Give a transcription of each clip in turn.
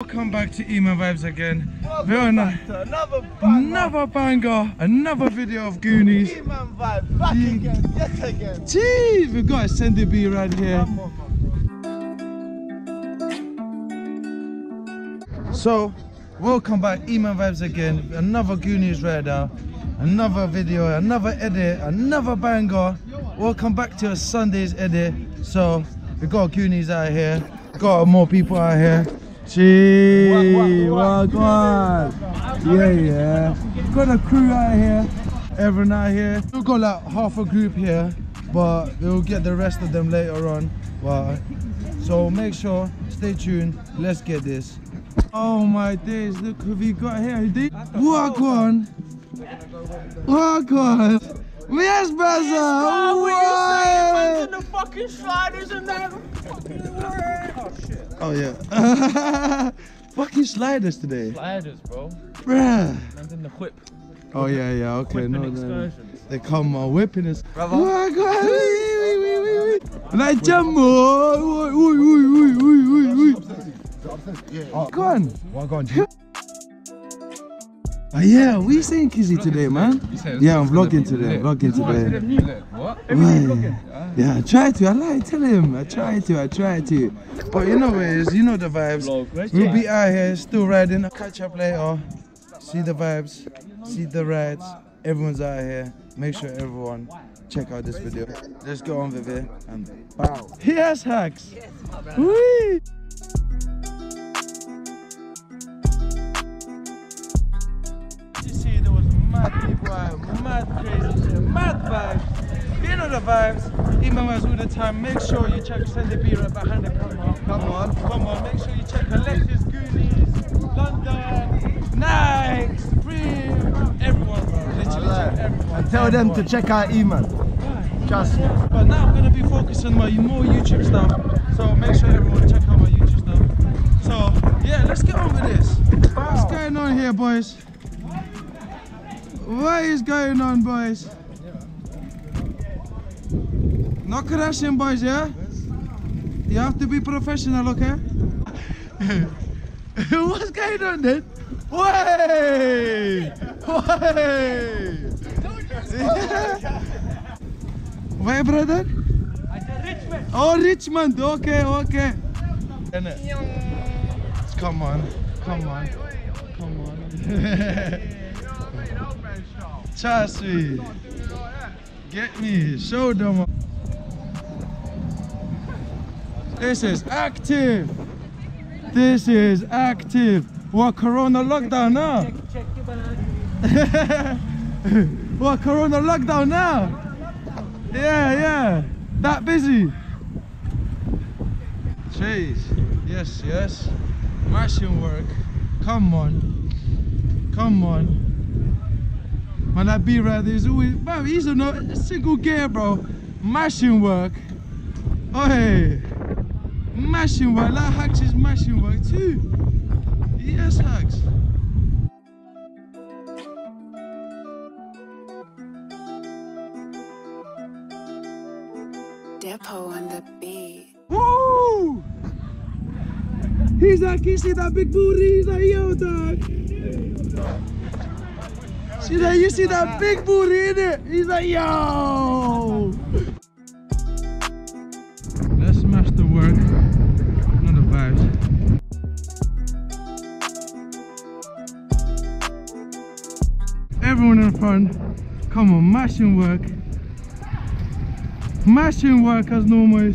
Welcome back to Eman Vibes again. We're on a, Another banger. another banger, another video of Goonies. man vibe. Back again. Yet again. Jeez, we got a Sandy B right here. So, welcome back, Eman Vibes again. Another Goonies radar, another video, another edit, another banger. Welcome back to a Sunday's edit. So, we got Goonies out here, got more people out here. Gee, Wag, wag, wagwan. Yeah, yeah. Got a crew out here, everyone out here. We've got like half a group here, but we'll get the rest of them later on. But so make sure, stay tuned. Let's get this. Oh my days, look who we got here. Wagwan. Wagwan. Yes, brother. What? the fucking sliders and that. Oh yeah. Fucking sliders today. Sliders, bro. Bruh. And in the whip. Oh yeah, yeah, okay. Whipping No, no. excursions. They come uh, whipping us. Wee, wee. Like Jumbo. Oi, oi, oi, oi, oi, oi, oi. Go on. Oh yeah, we saying Kizzy today, man. Yeah, I'm vlogging today. I'm vlogging today. What? Yeah, I try to. I like tell him. I try to. I try to. But you know what. You know the vibes. We'll be out here still riding. Catch up later. See the vibes. See the rides. Everyone's out here. Make sure everyone check out this video. Let's go on with it. And bow. Yes, hacks. Whee! Vibes. You know the vibes. Vibes all the time. Make sure you check Sandy B right behind the camera. Come on, come on. Make sure you check Alexis Goonies, London, Nikes, Supreme, everyone, bro. Literally check everyone. And tell them to check out E-Man. Trust. But now I'm gonna be focusing on my more YouTube stuff. So make sure everyone check out my YouTube stuff. So yeah, let's get on with this. What's going on here, boys? What is going on, boys? No crashing, boys, yeah? You have to be professional, okay? What's going on then? Way! Way! Where, brother? Oh, Richmond. Okay, okay. Come on, come on, come on. Trust me. Get me. Show them. This is active. This is active. What Corona lockdown now? what Corona lockdown now? Yeah, yeah. That busy. Jeez. Yes, yes. Machine work. Come on. Come on. Man, that B right there is always. Man, he's a, no, a single gear, bro. Machine work. Oh, hey. Machine work. That Hacks is machine work too. Yes, Hacks. Depot on the beat. Woo! He's like, you see that big booty? He's like, yo, dog. See that? You see that big booty in it? He's like, yo. Let's smash the work. Not the vibes. Everyone in front. Come on, mashing work. Mashing work as normal.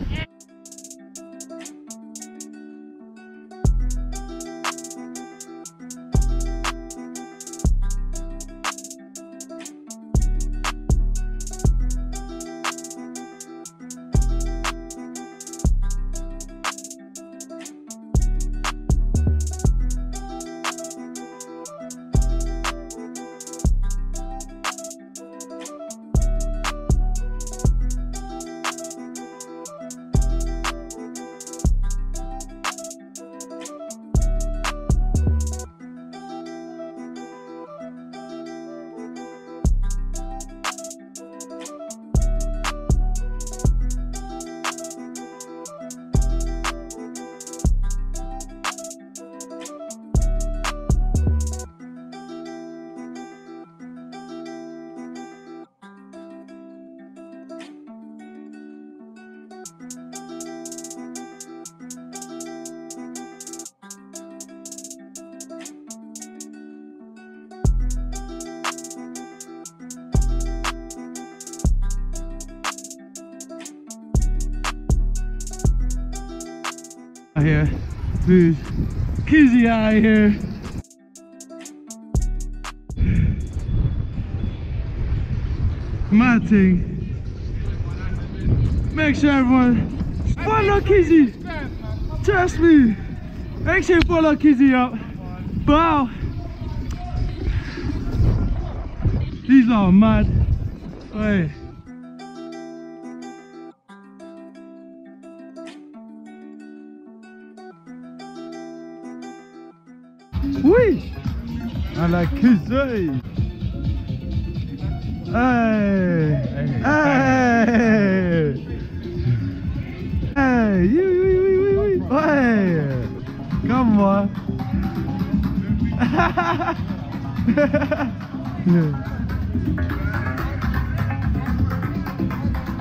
Out here. Who's Kizzy out here? My thing. Make sure everyone follow Kizzy. Trust me. Make sure you follow Kizzy up. Bow. These are mad. Hey. Whee! I like Kizzy. Hey! Hey! Hey! You, you, you, you, you. Hey! Come on!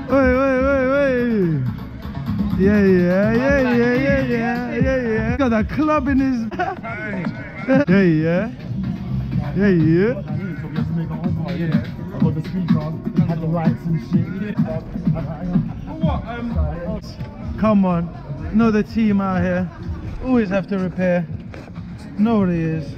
Wait, wait, wait, wait! Yeah, yeah, yeah, yeah, yeah, yeah, yeah, yeah. Got a club in his. yeah, yeah. Yeah, yeah. I got the speaker on, had the lights and shit. Come on. Know the team out here. Always have to repair. Know what it is.